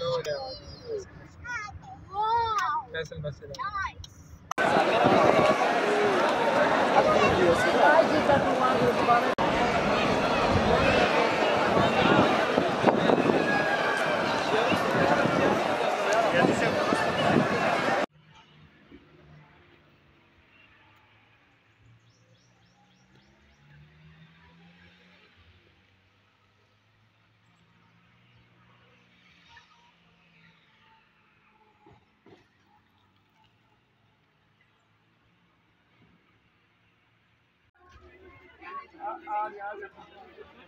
oh Festival. प्यार के वजहों से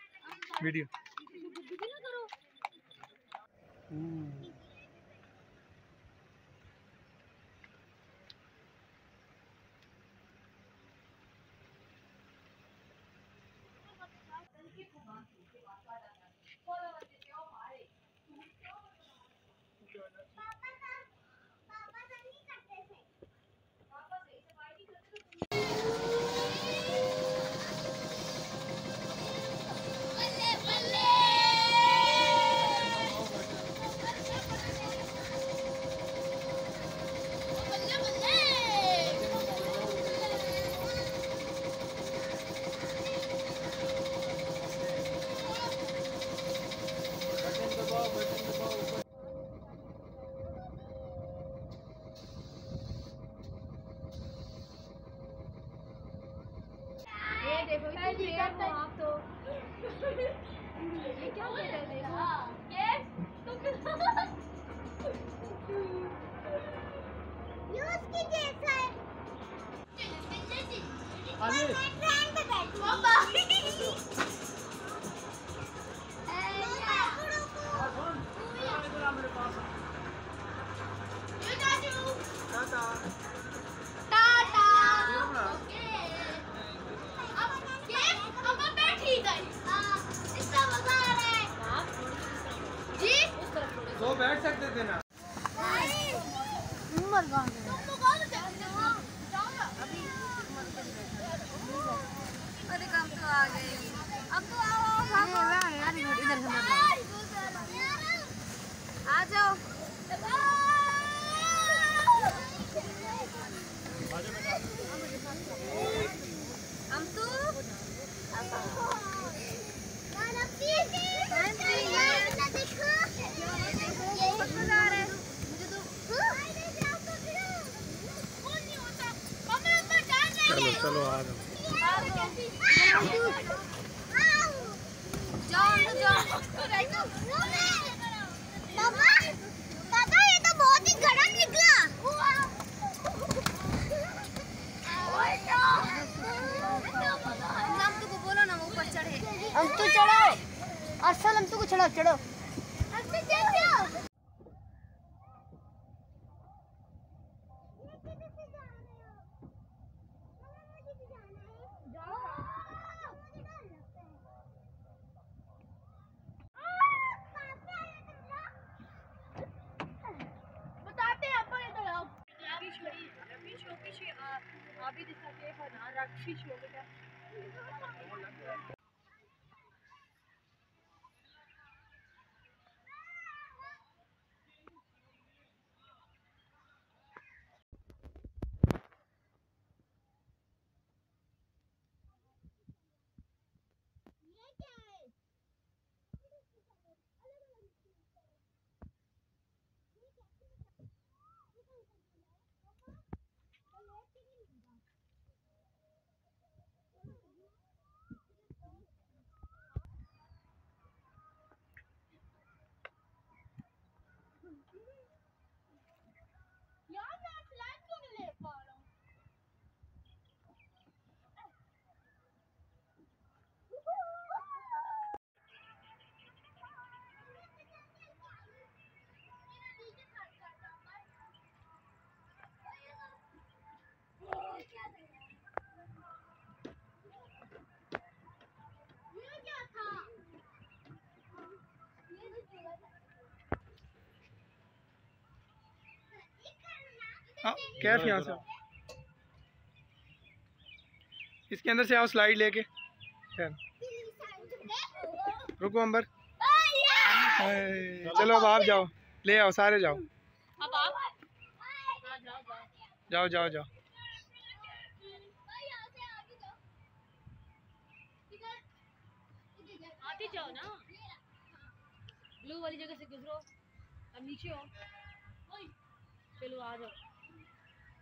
वीडियो ये आप तो। ये क्या कर रहे देखो ये ये उसकी जैसा है। ट्रेन पे बैठो। पापा। आ गए। अब तो आओ आओ यार यार इधर से आ जाओ। चलो चलो आ जाओ। तो ही हम तो चढ़े हम तो चढ़ो चढ़ो बताते हैं अपन इधर आओ अभी दिखा के राक्षी हो। का ये हाँ कैफ यहाँ से इसके अंदर से आओ स्लाइड लेके। रुको अंबर। चलो अब आप जाओ। ले आओ सारे जाओ। अब आप? हाँ जाओ जाओ। जाओ जाओ ना। ब्लू वाली जगह से गुजरो। अब नीचे हो चलो आ जाओ।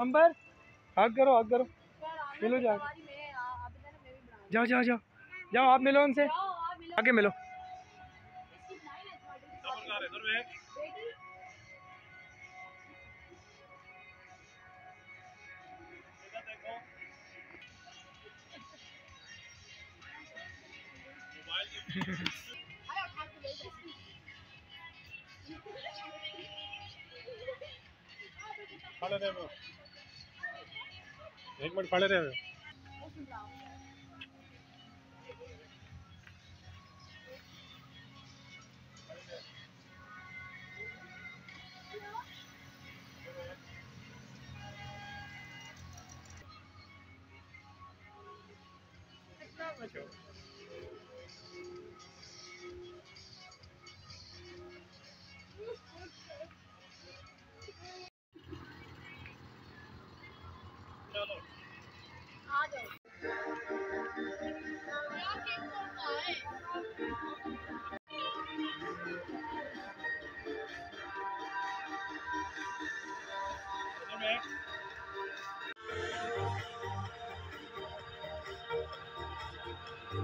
अंबर हक करो हक करो। मिलो जाओ जाओ जाओ जाओ। जाओ आप मिलो उनसे। आके मिलो। खड़े रहो एक मिनट खड़े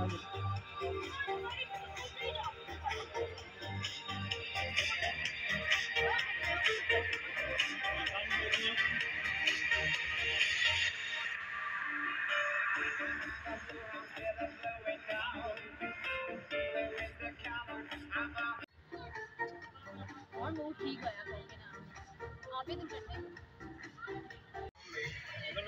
रहो और वो ठीक आया कहोगे ना। आप ही तुम चढ़ते इधर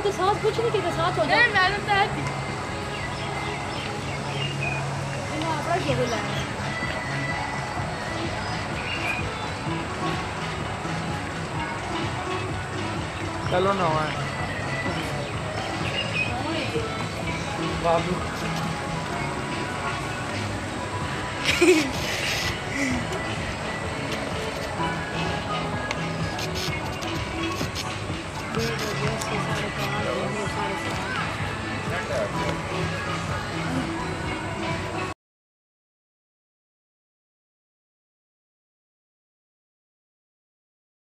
वो तो साथ कुछ नहीं कहता साथ हो जाए मैं तो है क्या बोला है? चलो ना वहाँ बाबू। Thank you.